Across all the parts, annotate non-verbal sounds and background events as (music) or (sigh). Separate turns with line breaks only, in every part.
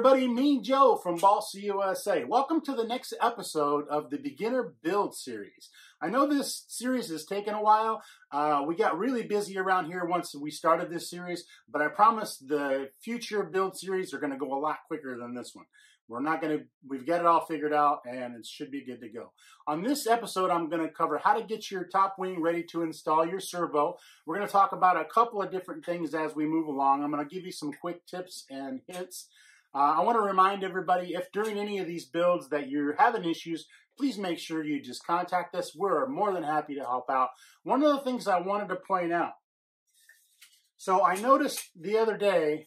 everybody, me Joe from Balsa USA. Welcome to the next episode of the Beginner Build Series. I know this series has taken a while. Uh, we got really busy around here once we started this series, but I promise the future build series are going to go a lot quicker than this one. We're not going to, we've got it all figured out and it should be good to go. On this episode, I'm going to cover how to get your top wing ready to install your servo. We're going to talk about a couple of different things as we move along. I'm going to give you some quick tips and hints uh, I want to remind everybody if during any of these builds that you're having issues, please make sure you just contact us. We're more than happy to help out. One of the things I wanted to point out. So I noticed the other day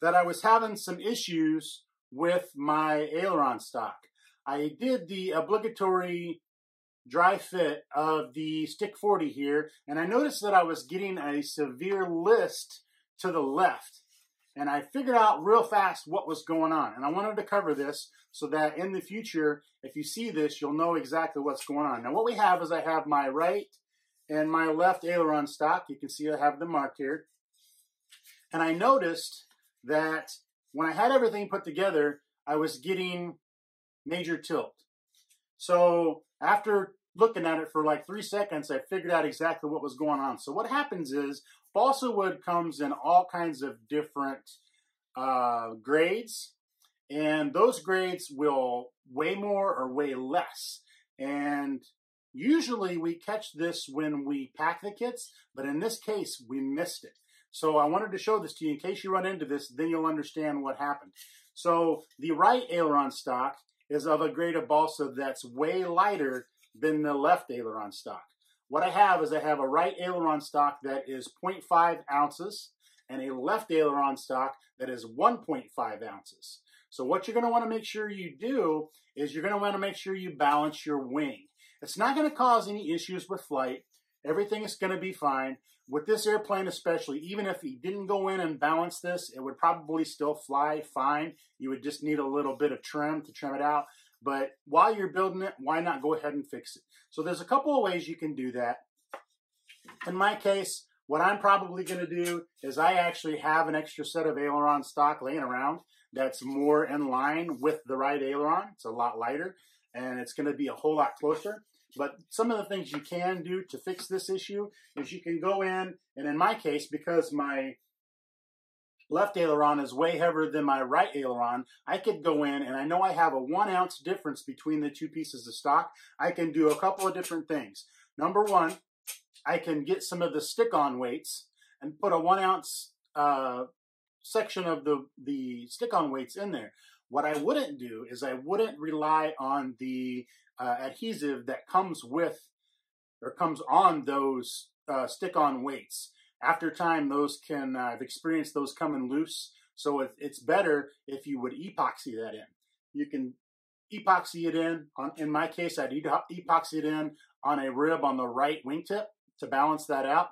that I was having some issues with my aileron stock. I did the obligatory dry fit of the stick 40 here, and I noticed that I was getting a severe list to the left and I figured out real fast what was going on. And I wanted to cover this so that in the future, if you see this, you'll know exactly what's going on. Now, what we have is I have my right and my left aileron stock. You can see I have them marked here. And I noticed that when I had everything put together, I was getting major tilt. So after looking at it for like three seconds, I figured out exactly what was going on. So what happens is balsa wood comes in all kinds of different uh, grades, and those grades will weigh more or weigh less. And usually we catch this when we pack the kits, but in this case, we missed it. So I wanted to show this to you in case you run into this, then you'll understand what happened. So the right aileron stock is of a grade of balsa that's way lighter than the left aileron stock. What I have is I have a right aileron stock that is 0.5 ounces and a left aileron stock that is 1.5 ounces. So what you're going to want to make sure you do is you're going to want to make sure you balance your wing. It's not going to cause any issues with flight. Everything is going to be fine. With this airplane especially, even if you didn't go in and balance this, it would probably still fly fine. You would just need a little bit of trim to trim it out. But while you're building it, why not go ahead and fix it? So there's a couple of ways you can do that. In my case, what I'm probably going to do is I actually have an extra set of aileron stock laying around that's more in line with the right aileron. It's a lot lighter and it's going to be a whole lot closer. But some of the things you can do to fix this issue is you can go in, and in my case, because my left aileron is way heavier than my right aileron, I could go in and I know I have a one ounce difference between the two pieces of stock. I can do a couple of different things. Number one, I can get some of the stick-on weights and put a one ounce uh, section of the, the stick-on weights in there. What I wouldn't do is I wouldn't rely on the uh, adhesive that comes with or comes on those uh, stick-on weights after time, those can, uh, I've experienced those coming loose. So it, it's better if you would epoxy that in. You can epoxy it in. On, in my case, I'd epoxy it in on a rib on the right wingtip to balance that out.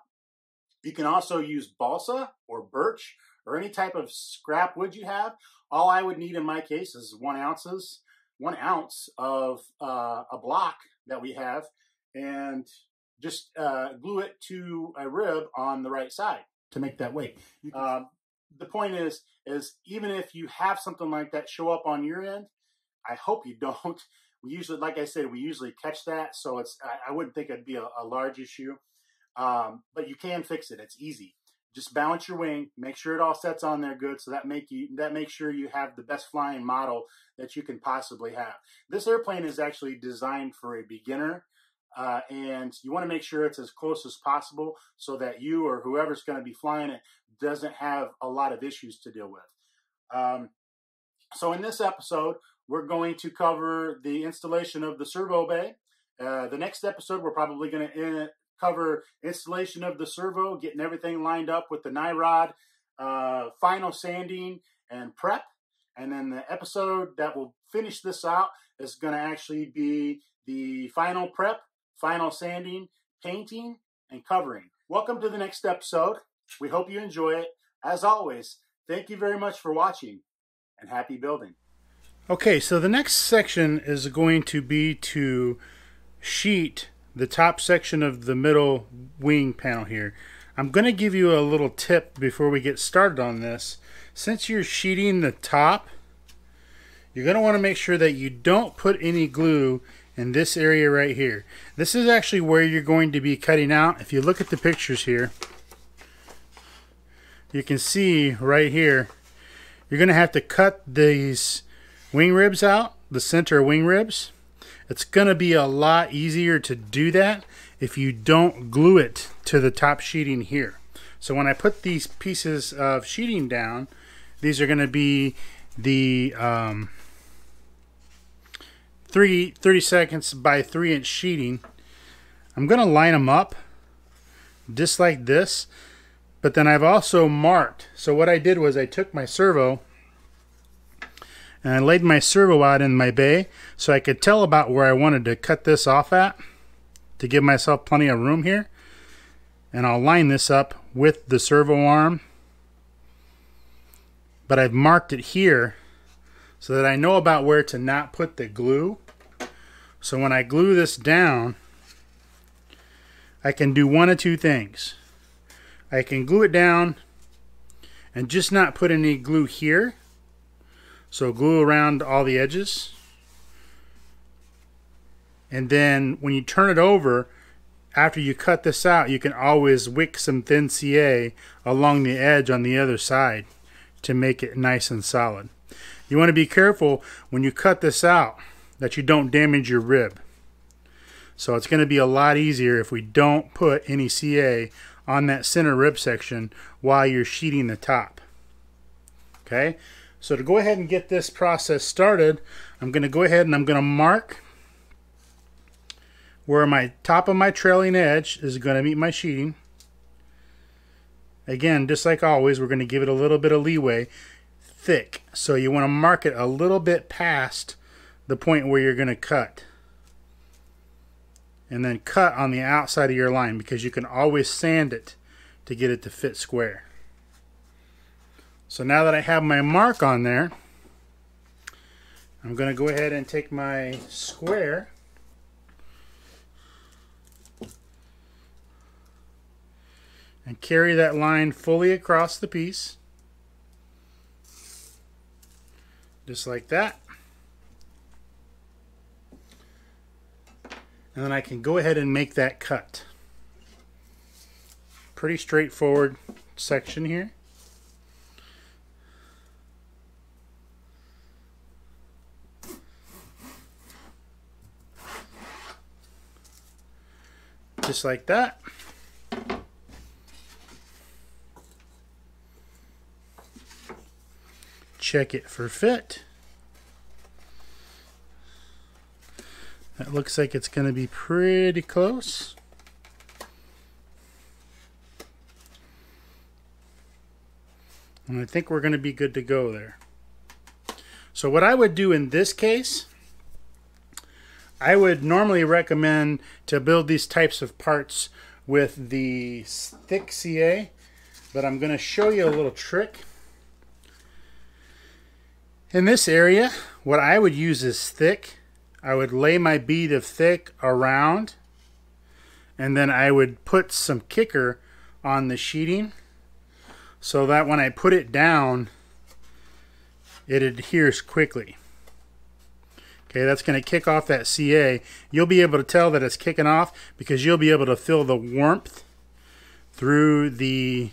You can also use balsa or birch or any type of scrap wood you have. All I would need in my case is one ounces, one ounce of uh, a block that we have, and just uh, glue it to a rib on the right side to make that weight. Uh, the point is, is even if you have something like that show up on your end, I hope you don't. (laughs) We usually, like I said, we usually catch that, so it's. I, I wouldn't think it'd be a, a large issue, um, but you can fix it. It's easy. Just balance your wing, make sure it all sets on there good, so that make you that makes sure you have the best flying model that you can possibly have. This airplane is actually designed for a beginner uh, and you want to make sure it's as close as possible so that you or whoever's going to be flying it doesn't have a lot of issues to deal with. Um, so in this episode, we're going to cover the installation of the servo bay. Uh, the next episode, we're probably going to cover installation of the servo, getting everything lined up with the Nyrod, uh, final sanding and prep. And then the episode that will finish this out is going to actually be the final prep final sanding, painting, and covering. Welcome to the next episode. We hope you enjoy it. As always, thank you very much for watching and happy building. Okay, so the next section is going to be to sheet the top section of the middle wing panel here. I'm going to give you a little tip before we get started on this. since you're sheeting the top, you're going to want to make sure that you don't put any glue in this area right here. This is actually where you're going to be cutting out. If you look at the pictures here, you can see right here, you're going to have to cut these wing ribs out, the center wing ribs. It's going to be a lot easier to do that if you don't glue it to the top sheeting here. So when I put these pieces of sheeting down, these are going to be the um, three, 30 seconds by 3 inch sheeting. I'm going to line them up just like this. But then I've also marked. So what I did was I took my servo and I laid my servo out in my bay so I could tell about where I wanted to cut this off at to give myself plenty of room here. And I'll line this up with the servo arm. But I've marked it here so that I know about where to not put the glue. So when I glue this down, I can do one of two things. I can glue it down and just not put any glue here. So glue around all the edges. And then when you turn it over, after you cut this out, you can always wick some thin CA along the edge on the other side to make it nice and solid. You want to be careful when you cut this out that you don't damage your rib. So it's going to be a lot easier if we don't put any CA on that center rib section while you're sheeting the top. Okay, so to go ahead and get this process started, I'm going to go ahead and I'm going to mark where my top of my trailing edge is going to meet my sheeting. Again, just like always, we're going to give it a little bit of leeway thick. So you want to mark it a little bit past the point where you're going to cut. And then cut on the outside of your line because you can always sand it to get it to fit square. So now that I have my mark on there, I'm going to go ahead and take my square and carry that line fully across the piece. Just like that. And then I can go ahead and make that cut. Pretty straightforward section here. Just like that. Check it for fit. That looks like it's going to be pretty close. And I think we're going to be good to go there. So what I would do in this case, I would normally recommend to build these types of parts with the thick CA, but I'm going to show you a little trick. In this area, what I would use is thick. I would lay my bead of thick around and then I would put some kicker on the sheeting so that when I put it down it adheres quickly. Okay, that's going to kick off that CA. You'll be able to tell that it's kicking off because you'll be able to feel the warmth through the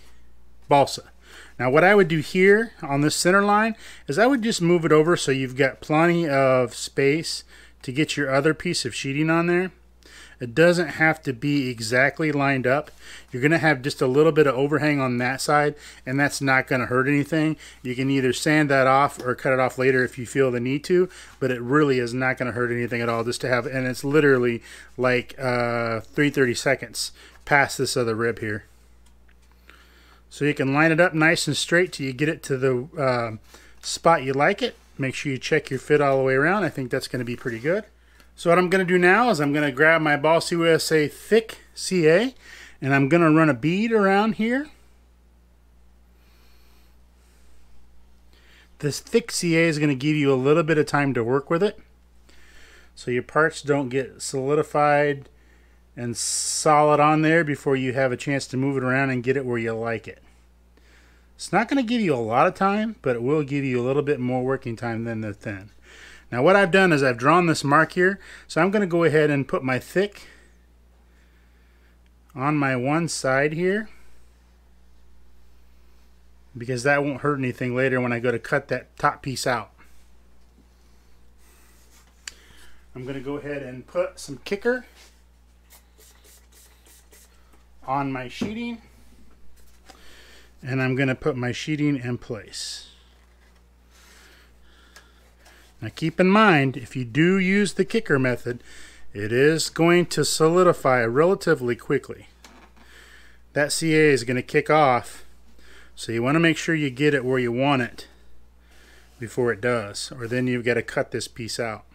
balsa. Now what I would do here on this center line is I would just move it over so you've got plenty of space to get your other piece of sheeting on there. It doesn't have to be exactly lined up. You're going to have just a little bit of overhang on that side, and that's not going to hurt anything. You can either sand that off or cut it off later if you feel the need to, but it really is not going to hurt anything at all just to have, and it's literally like uh, 330 seconds past this other rib here. So you can line it up nice and straight till you get it to the uh, spot you like it. Make sure you check your fit all the way around. I think that's going to be pretty good. So what I'm going to do now is I'm going to grab my Balsa USA thick CA and I'm going to run a bead around here. This thick CA is going to give you a little bit of time to work with it so your parts don't get solidified and solid on there before you have a chance to move it around and get it where you like it. It's not going to give you a lot of time, but it will give you a little bit more working time than the thin. Now what I've done is I've drawn this mark here, so I'm going to go ahead and put my thick on my one side here because that won't hurt anything later when I go to cut that top piece out. I'm going to go ahead and put some kicker on my sheeting and I'm going to put my sheeting in place. Now keep in mind, if you do use the kicker method, it is going to solidify relatively quickly. That CA is going to kick off, so you want to make sure you get it where you want it before it does, or then you've got to cut this piece out.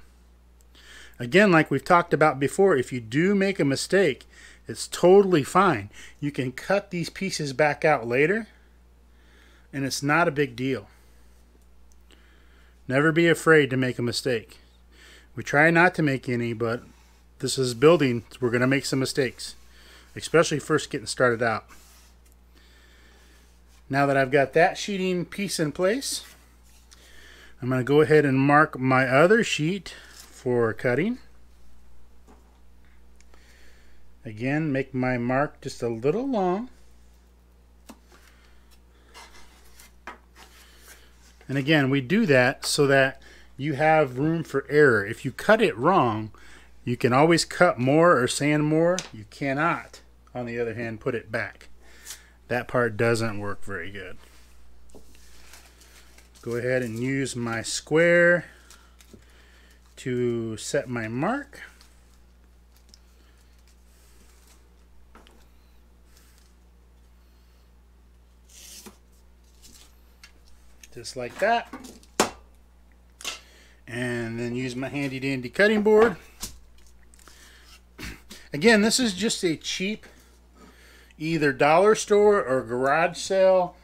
Again, like we've talked about before, if you do make a mistake, it's totally fine. You can cut these pieces back out later, and it's not a big deal. Never be afraid to make a mistake. We try not to make any, but this is building. We're going to make some mistakes, especially first getting started out. Now that I've got that sheeting piece in place, I'm going to go ahead and mark my other sheet for cutting. Again, make my mark just a little long. And again, we do that so that you have room for error. If you cut it wrong, you can always cut more or sand more. You cannot, on the other hand, put it back. That part doesn't work very good. Go ahead and use my square to set my mark. Just like that. And then use my handy dandy cutting board. Again, this is just a cheap either dollar store or garage sale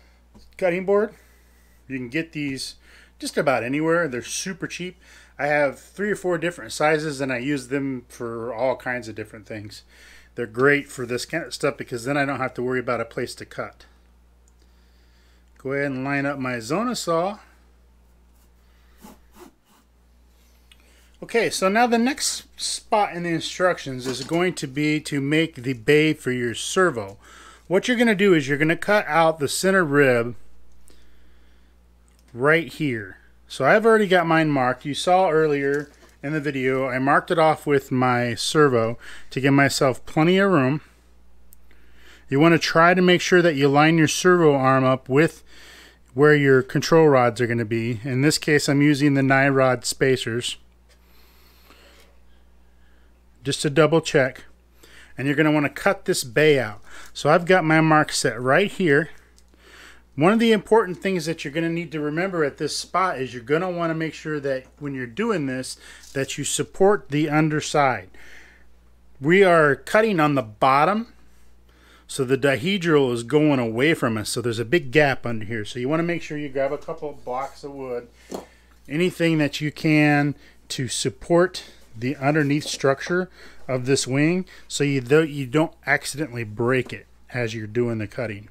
cutting board. You can get these just about anywhere. They're super cheap. I have three or four different sizes and I use them for all kinds of different things. They're great for this kind of stuff because then I don't have to worry about a place to cut. Go ahead and line up my Zona saw. Okay, so now the next spot in the instructions is going to be to make the bay for your servo. What you're going to do is you're going to cut out the center rib right here. So I've already got mine marked. You saw earlier in the video, I marked it off with my servo to give myself plenty of room. You want to try to make sure that you line your servo arm up with where your control rods are going to be. In this case, I'm using the Nyrod spacers. Just to double check. And you're going to want to cut this bay out. So I've got my mark set right here. One of the important things that you're going to need to remember at this spot is you're going to want to make sure that when you're doing this that you support the underside. We are cutting on the bottom so the dihedral is going away from us so there's a big gap under here so you want to make sure you grab a couple of blocks of wood anything that you can to support the underneath structure of this wing so you, you don't accidentally break it as you're doing the cutting.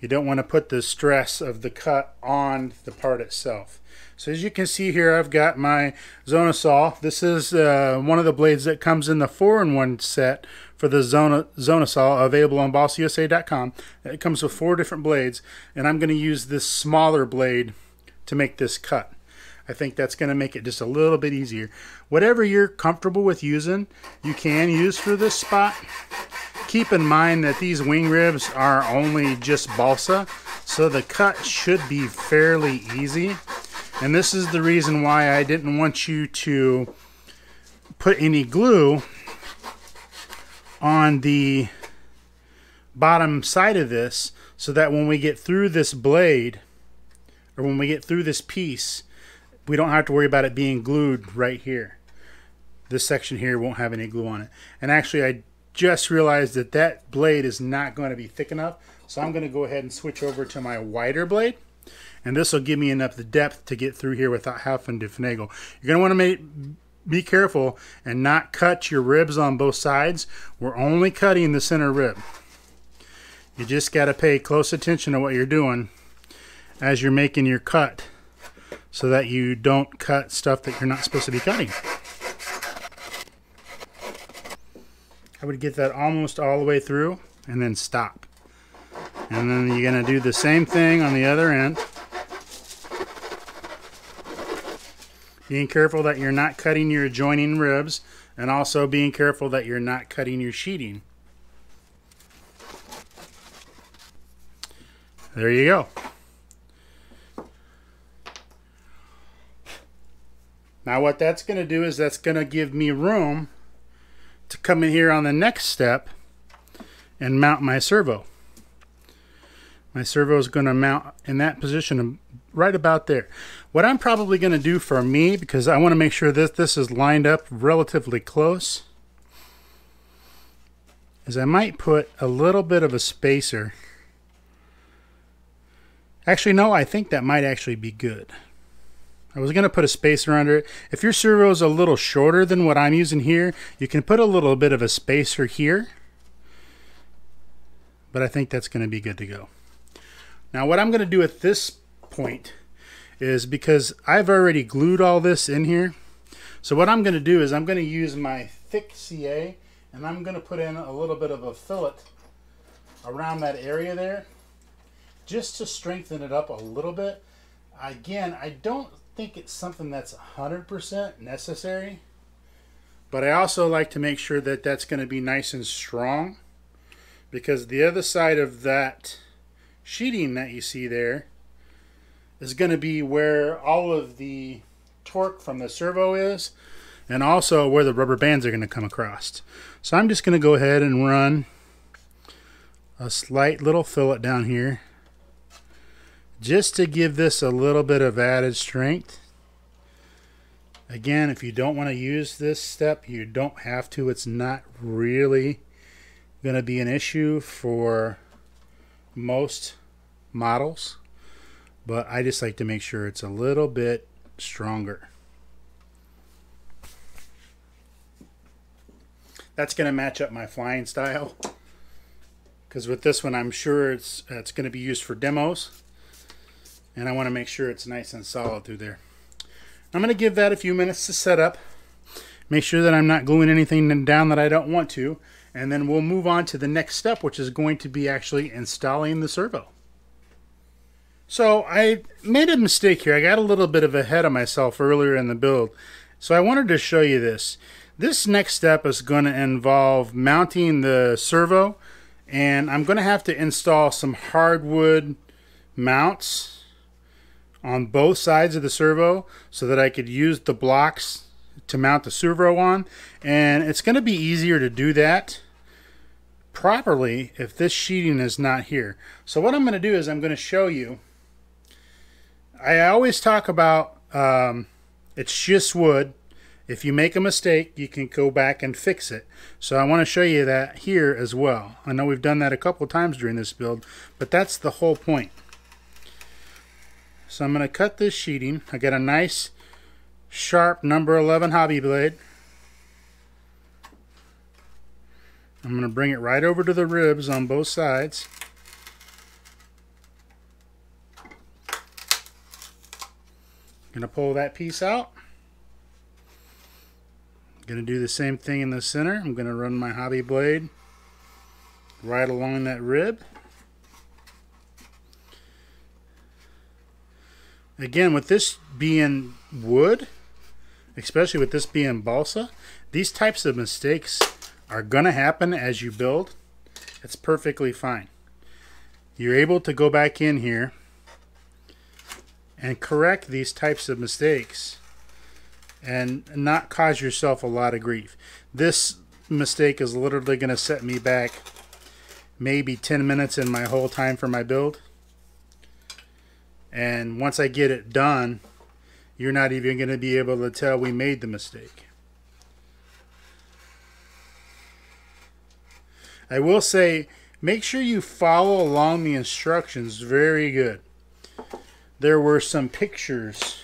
You don't want to put the stress of the cut on the part itself. So as you can see here, I've got my Zona saw. This is uh, one of the blades that comes in the 4-in-1 set for the Zona, Zona saw available on BalsaUSA.com. It comes with four different blades, and I'm going to use this smaller blade to make this cut. I think that's going to make it just a little bit easier. Whatever you're comfortable with using, you can use for this spot keep in mind that these wing ribs are only just balsa, so the cut should be fairly easy. And this is the reason why I didn't want you to put any glue on the bottom side of this so that when we get through this blade or when we get through this piece we don't have to worry about it being glued right here this section here won't have any glue on it and actually I just realized that that blade is not going to be thick enough. So I'm going to go ahead and switch over to my wider blade. And this will give me enough the depth to get through here without having to finagle. You're going to want to make, be careful and not cut your ribs on both sides. We're only cutting the center rib. You just got to pay close attention to what you're doing as you're making your cut so that you don't cut stuff that you're not supposed to be cutting. I would get that almost all the way through and then stop. And then you're going to do the same thing on the other end. Being careful that you're not cutting your adjoining ribs and also being careful that you're not cutting your sheeting. There you go. Now what that's going to do is that's going to give me room to come in here on the next step and mount my servo. My servo is going to mount in that position right about there. What I'm probably going to do for me, because I want to make sure that this is lined up relatively close, is I might put a little bit of a spacer. Actually, no, I think that might actually be good. I was going to put a spacer under it. If your servo is a little shorter than what I'm using here, you can put a little bit of a spacer here. But I think that's going to be good to go. Now what I'm going to do with this point is because I've already glued all this in here. So what I'm going to do is I'm going to use my thick CA and I'm going to put in a little bit of a fillet around that area there just to strengthen it up a little bit. Again, I don't think it's something that's 100% necessary, but I also like to make sure that that's going to be nice and strong because the other side of that sheeting that you see there is going to be where all of the torque from the servo is and also where the rubber bands are going to come across. So I'm just going to go ahead and run a slight little fillet down here just to give this a little bit of added strength. Again, if you don't want to use this step, you don't have to. It's not really going to be an issue for most models, but I just like to make sure it's a little bit stronger. That's going to match up my flying style because with this one I'm sure it's it's going to be used for demos and I want to make sure it's nice and solid through there. I'm going to give that a few minutes to set up. Make sure that I'm not gluing anything down that I don't want to. And then we'll move on to the next step, which is going to be actually installing the servo. So I made a mistake here. I got a little bit of ahead of myself earlier in the build. So I wanted to show you this. This next step is going to involve mounting the servo. And I'm going to have to install some hardwood mounts on both sides of the servo so that I could use the blocks to mount the servo on and it's going to be easier to do that properly if this sheeting is not here. So what I'm going to do is I'm going to show you I always talk about um, it's just wood if you make a mistake you can go back and fix it so I want to show you that here as well I know we've done that a couple times during this build but that's the whole point so I'm going to cut this sheeting. I got a nice sharp number 11 hobby blade. I'm going to bring it right over to the ribs on both sides. To pull that piece out. To do the same thing in the center. I'm to run my hobby blade right along that rib. Again, with this being wood, especially with this being balsa, these types of mistakes are to happen as you build. It's perfectly fine. You're able to go back in here and correct these types of mistakes and not cause yourself a lot of grief. This mistake is literally going to set me back maybe 10 minutes in my whole time for my build. And once I get it done you're not even going to be able to tell we made the mistake. I will say make sure you follow along the instructions. Very good there were some pictures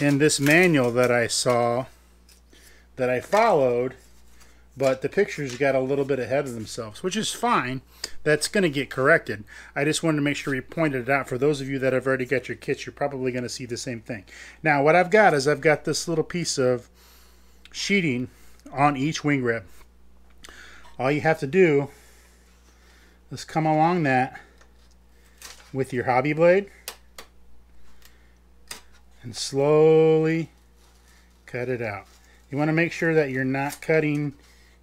in this manual that I saw that I followed but the pictures got a little bit ahead of themselves, which is fine. That's going to get corrected. I just wanted to make sure we pointed it out. For those of you that have already got your kits, you're probably going to see the same thing. Now, what I've got is I've got this little piece of sheeting on each wing rib. All you have to do is come along that with your hobby blade and slowly cut it out. You want to make sure that you're not cutting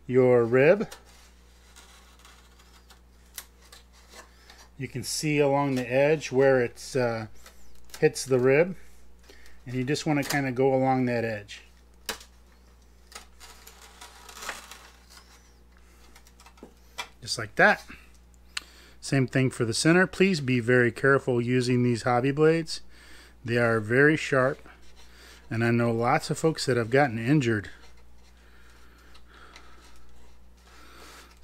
your rib. You can see along the edge where it uh, hits the rib and you just want to kind of go along that edge. Just like that. Same thing for the center. Please be very careful using these hobby blades. They are very sharp and I know lots of folks that have gotten injured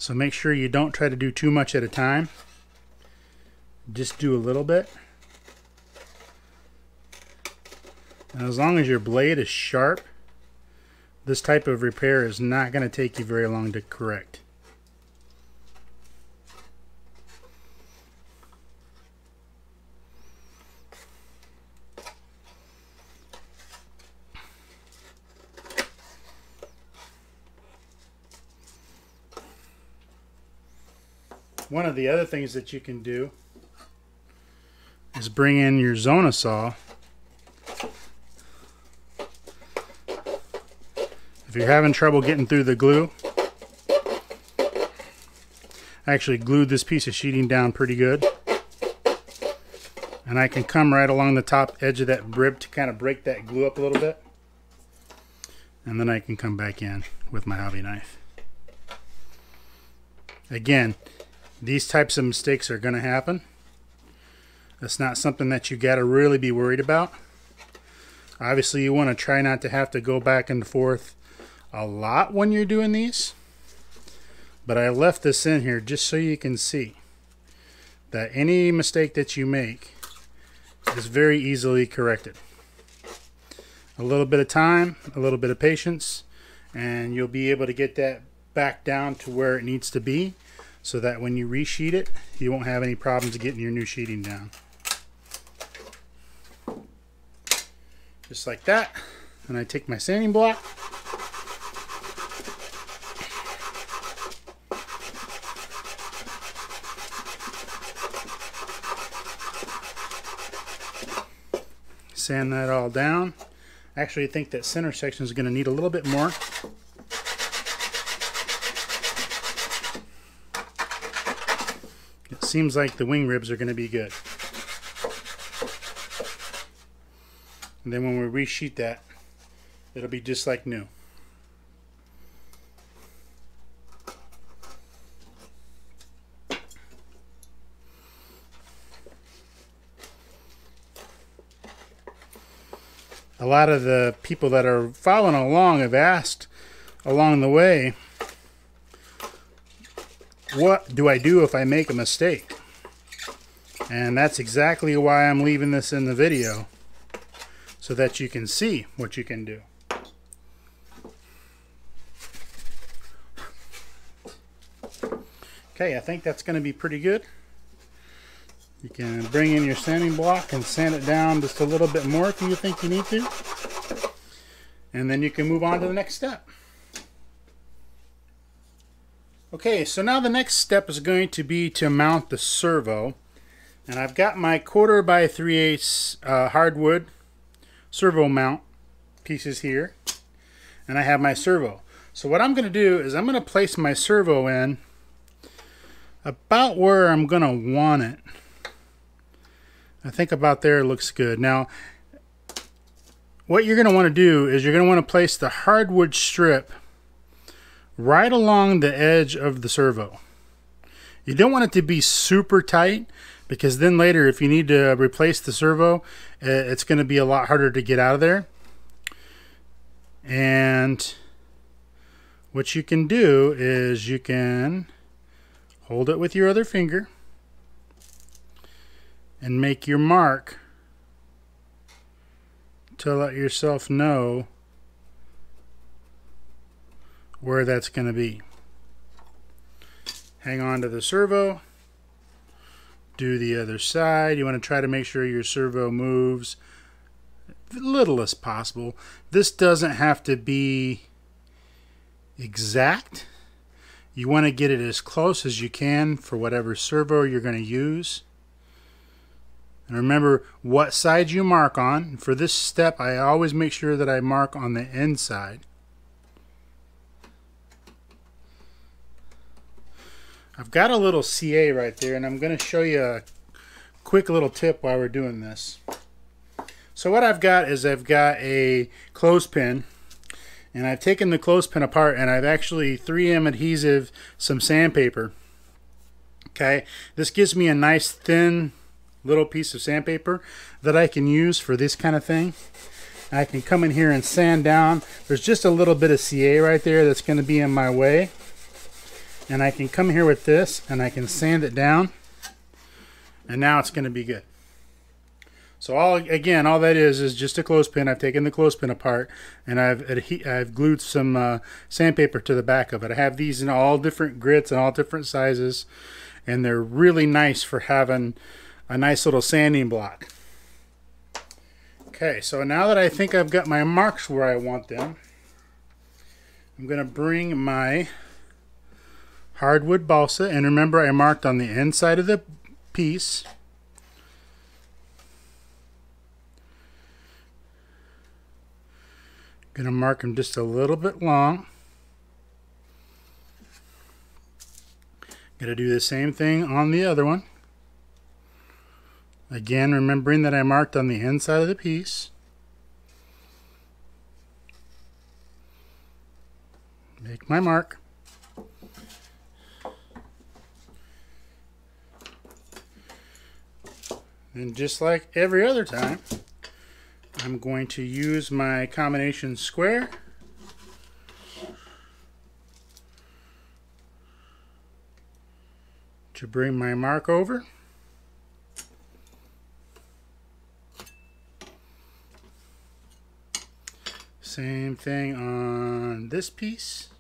So make sure you don't try to do too much at a time. Just do a little bit. And as long as your blade is sharp, this type of repair is not going to take you very long to correct. Of the other things that you can do is bring in your Zona saw. If you're having trouble getting through the glue, I actually glued this piece of sheeting down pretty good. And I can come right along the top edge of that rib to kind of break that glue up a little bit. And then I can come back in with my hobby knife. Again, these types of mistakes are going to happen. That's not something that you got to really be worried about. Obviously, you want to try not to have to go back and forth a lot when you're doing these. But I left this in here just so you can see that any mistake that you make is very easily corrected. A little bit of time, a little bit of patience, and you'll be able to get that back down to where it needs to be so that when you resheet it, you won't have any problems getting your new sheeting down. Just like that. And I take my sanding block. Sand that all down. Actually, I think that center section is going to need a little bit more. Seems like the wing ribs are going to be good. And then when we resheet that, it'll be just like new. A lot of the people that are following along have asked along the way what do I do if I make a mistake? And that's exactly why I'm leaving this in the video so that you can see what you can do. Okay, I think that's going to be pretty good. You can bring in your sanding block and sand it down just a little bit more if you think you need to. And then you can move on to the next step. Okay, so now the next step is going to be to mount the servo. And I've got my quarter by three eighths uh, hardwood servo mount pieces here. And I have my servo. So what I'm going to do is I'm going to place my servo in about where I'm going to want it. I think about there looks good. Now, what you're going to want to do is you're going to want to place the hardwood strip right along the edge of the servo. You don't want it to be super tight because then later if you need to replace the servo, it's going to be a lot harder to get out of there. And what you can do is you can hold it with your other finger and make your mark to let yourself know where that's going to be. Hang on to the servo. Do the other side. You want to try to make sure your servo moves little as possible. This doesn't have to be exact. You want to get it as close as you can for whatever servo you're going to use. And remember what side you mark on. For this step, I always make sure that I mark on the inside. I've got a little CA right there, and I'm going to show you a quick little tip while we're doing this. So what I've got is I've got a clothespin and I've taken the clothespin apart and I've actually 3M adhesive some sandpaper. Okay, this gives me a nice thin little piece of sandpaper that I can use for this kind of thing. I can come in here and sand down. There's just a little bit of CA right there that's going to be in my way. And I can come here with this and I can sand it down. And now it's going to be good. So all again, all that is is just a clothespin. I've taken the clothespin apart and I've I've glued some uh, sandpaper to the back of it. I have these in all different grits and all different sizes, and they're really nice for having a nice little sanding block. Okay, so now that I think I've got my marks where I want them, I'm going to bring my hardwood balsa, and remember I marked on the inside of the piece. Going to mark them just a little bit long. Going to do the same thing on the other one. Again, remembering that I marked on the inside of the piece. Make my mark. And just like every other time, I'm going to use my combination square. to bring my mark over. Same thing on this piece.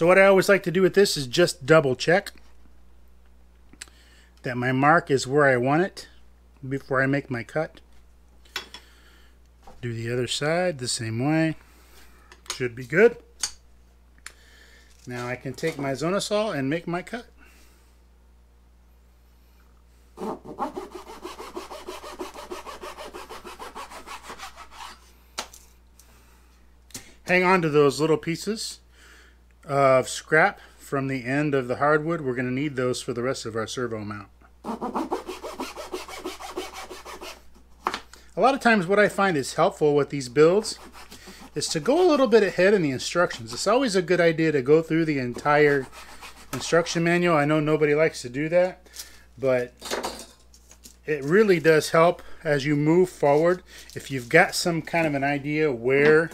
So what I always like to do with this is just double check that my mark is where I want it before I make my cut. Do the other side the same way. Should be good. Now I can take my Zona saw and make my cut. Hang on to those little pieces of scrap from the end of the hardwood. We're going to need those for the rest of our servo mount. A lot of times what I find is helpful with these builds is to go a little bit ahead in the instructions. It's always a good idea to go through the entire instruction manual. I know nobody likes to do that, but it really does help as you move forward. If you've got some kind of an idea where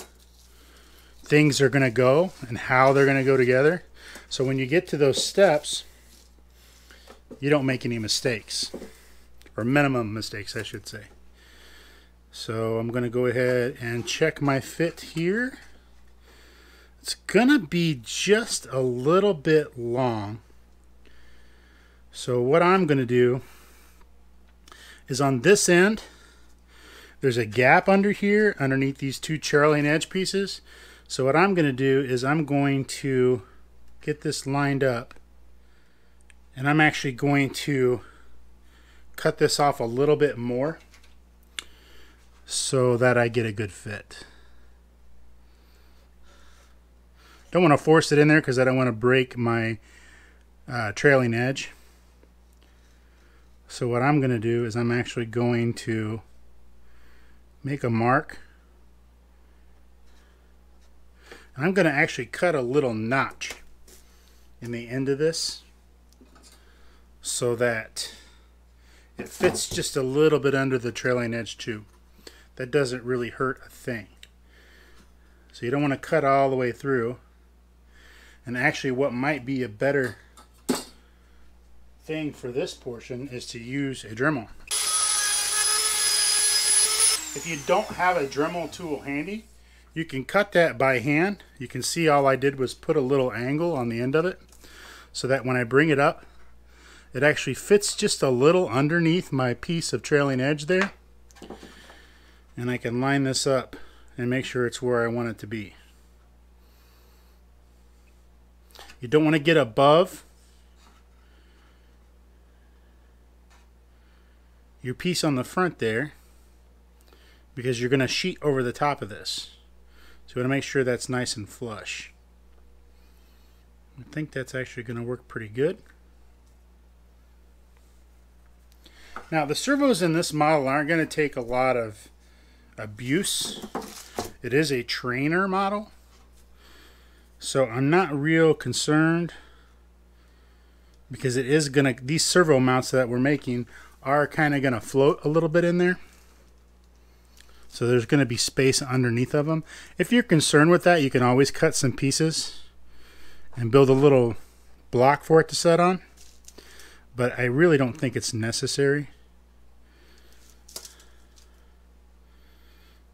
things are going to go and how they're going to go together. So when you get to those steps, you don't make any mistakes, or minimum mistakes, I should say. So I'm going to go ahead and check my fit here. It's going to be just a little bit long. So what I'm going to do is on this end, there's a gap under here underneath these two trailing edge pieces. So what I'm going to do is I'm going to get this lined up and I'm actually going to cut this off a little bit more so that I get a good fit. Don't want to force it in there because I don't want to break my uh, trailing edge. So what I'm going to do is I'm actually going to make a mark And I'm going to actually cut a little notch in the end of this so that it fits just a little bit under the trailing edge too. That doesn't really hurt a thing. So you don't want to cut all the way through. And actually what might be a better thing for this portion is to use a Dremel. If you don't have a Dremel tool handy, you can cut that by hand. You can see all I did was put a little angle on the end of it so that when I bring it up, it actually fits just a little underneath my piece of trailing edge there. And I can line this up and make sure it's where I want it to be. You don't want to get above your piece on the front there because you're going to sheet over the top of this. So you want to make sure that's nice and flush. I think that's actually going to work pretty good. Now the servos in this model aren't going to take a lot of abuse. It is a trainer model. So I'm not real concerned because it is going to, these servo mounts that we're making are kind of going to float a little bit in there. So there's going to be space underneath of them. If you're concerned with that, you can always cut some pieces and build a little block for it to set on. But I really don't think it's necessary.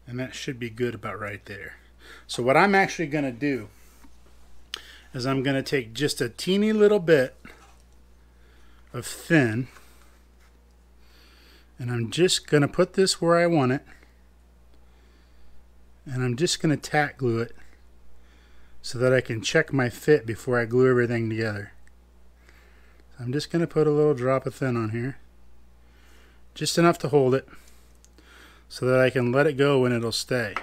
And that should be good about right there. So what I'm actually going to do is I'm going to take just a teeny little bit of thin and I'm just going to put this where I want it. And I'm just going to tack glue it so that I can check my fit before I glue everything together. I'm just going to put a little drop of thin on here. Just enough to hold it so that I can let it go and it'll stay.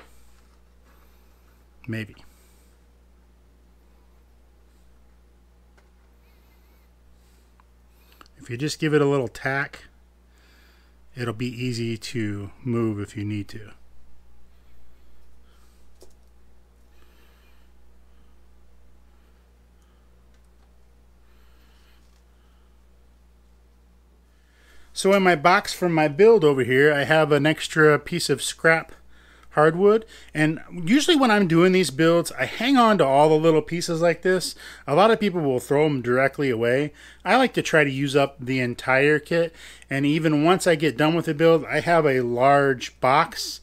Maybe. If you just give it a little tack, it'll be easy to move if you need to. So in my box from my build over here, I have an extra piece of scrap hardwood. And usually when I'm doing these builds, I hang on to all the little pieces like this. A lot of people will throw them directly away. I like to try to use up the entire kit. And even once I get done with the build, I have a large box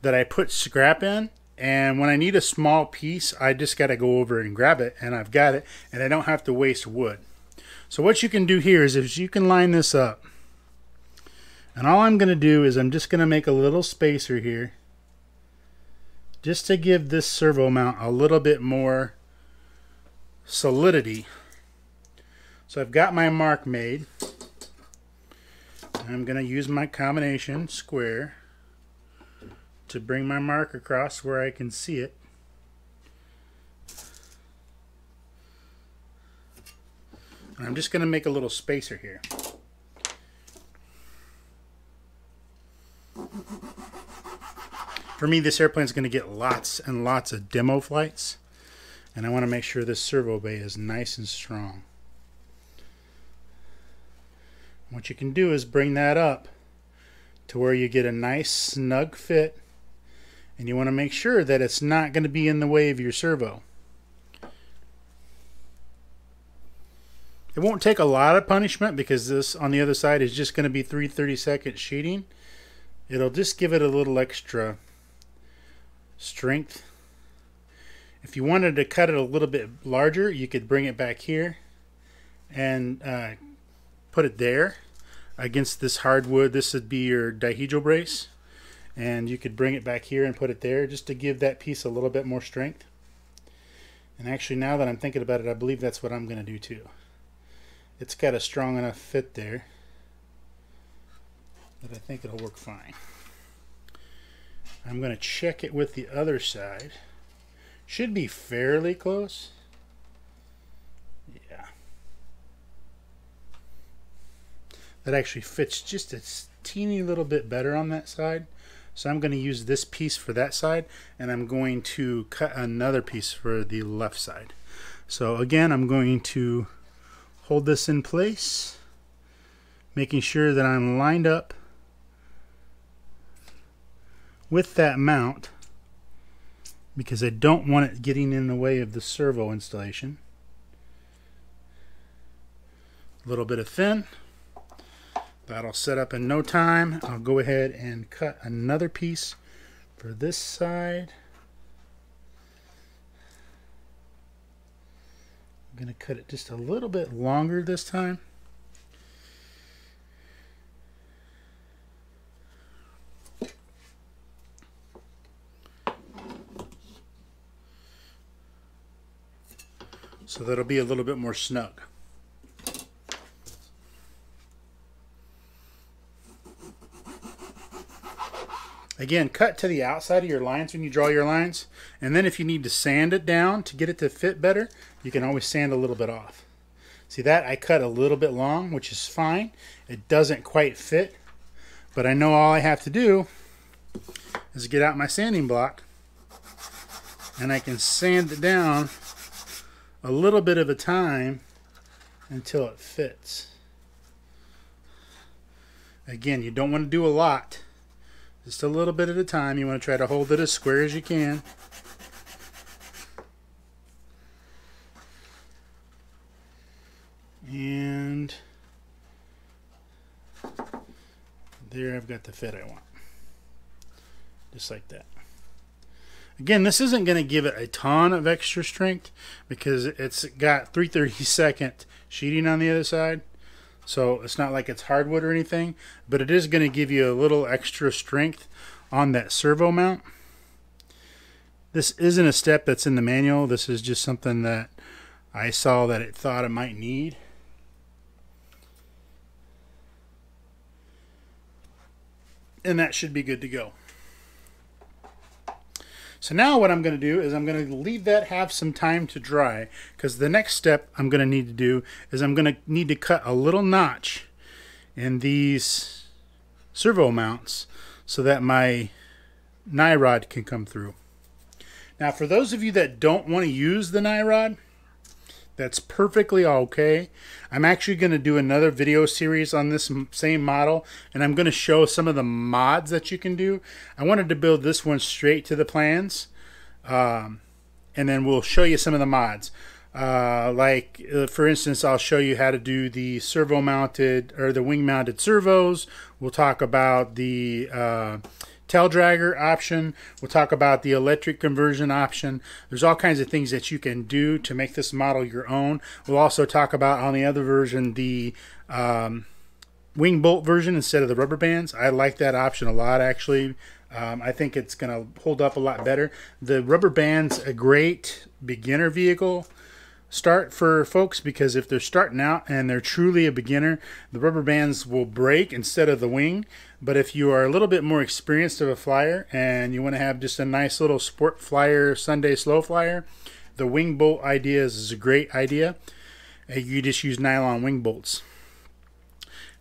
that I put scrap in. And when I need a small piece, I just got to go over and grab it. And I've got it. And I don't have to waste wood. So what you can do here is if you can line this up. And all I'm going to do is I'm just going to make a little spacer here just to give this servo mount a little bit more solidity. So I've got my mark made. I'm going to use my combination square to bring my mark across where I can see it. And I'm just going to make a little spacer here. For me, this airplane is going to get lots and lots of demo flights. And I want to make sure this servo bay is nice and strong. What you can do is bring that up to where you get a nice snug fit. And you want to make sure that it's not going to be in the way of your servo. It won't take a lot of punishment because this on the other side is just going to be 330 second sheeting. It'll just give it a little extra strength. If you wanted to cut it a little bit larger, you could bring it back here and uh, put it there against this hardwood. This would be your dihedral brace. And you could bring it back here and put it there just to give that piece a little bit more strength. And actually, now that I'm thinking about it, I believe that's what I'm going to do too. It's got a strong enough fit there that I think it'll work fine. I'm going to check it with the other side. Should be fairly close. Yeah. That actually fits just a teeny little bit better on that side. So I'm going to use this piece for that side and I'm going to cut another piece for the left side. So again, I'm going to hold this in place, making sure that I'm lined up with that mount because I don't want it getting in the way of the servo installation. A little bit of thin. That'll set up in no time. I'll go ahead and cut another piece for this side. I'm going to cut it just a little bit longer this time. So that'll be a little bit more snug. Again, cut to the outside of your lines when you draw your lines. And then if you need to sand it down to get it to fit better, you can always sand a little bit off. See that? I cut a little bit long, which is fine. It doesn't quite fit. But I know all I have to do is get out my sanding block and I can sand it down a little bit of a time until it fits. Again, you don't want to do a lot. Just a little bit at a time. You want to try to hold it as square as you can. And there I've got the fit I want. Just like that. Again, this isn't going to give it a ton of extra strength because it's got 332nd sheeting on the other side. So it's not like it's hardwood or anything, but it is going to give you a little extra strength on that servo mount. This isn't a step that's in the manual. This is just something that I saw that it thought it might need. And that should be good to go. So now what I'm going to do is I'm going to leave that have some time to dry because the next step I'm going to need to do is I'm going to need to cut a little notch in these servo mounts so that my Nyrod can come through. Now for those of you that don't want to use the Nyrod, that's perfectly okay. I'm actually going to do another video series on this same model and I'm going to show some of the mods that you can do. I wanted to build this one straight to the plans um, and then we'll show you some of the mods. Uh, like uh, for instance, I'll show you how to do the servo mounted or the wing mounted servos. We'll talk about the uh, tail dragger option. We'll talk about the electric conversion option. There's all kinds of things that you can do to make this model your own. We'll also talk about on the other version the um, wing bolt version instead of the rubber bands. I like that option a lot actually. Um, I think it's going to hold up a lot better. The rubber band's a great beginner vehicle start for folks because if they're starting out and they're truly a beginner, the rubber bands will break instead of the wing. But if you are a little bit more experienced of a flyer and you want to have just a nice little sport flyer Sunday slow flyer, the wing bolt idea is a great idea. Uh, you just use nylon wing bolts.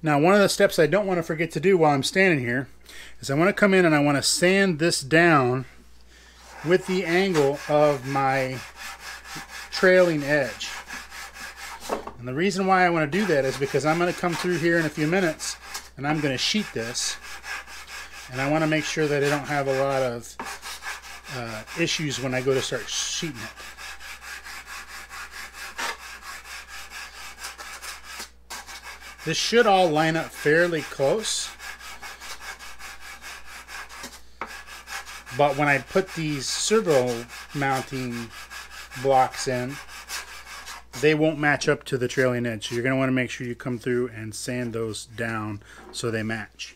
Now, one of the steps I don't want to forget to do while I'm standing here is I want to come in and I want to sand this down with the angle of my trailing edge. And the reason why I want to do that is because I'm going to come through here in a few minutes and I'm going to sheet this. And I want to make sure that I don't have a lot of uh, issues when I go to start sheeting it. This should all line up fairly close. But when I put these servo mounting blocks in, they won't match up to the trailing edge. So you're going to want to make sure you come through and sand those down so they match.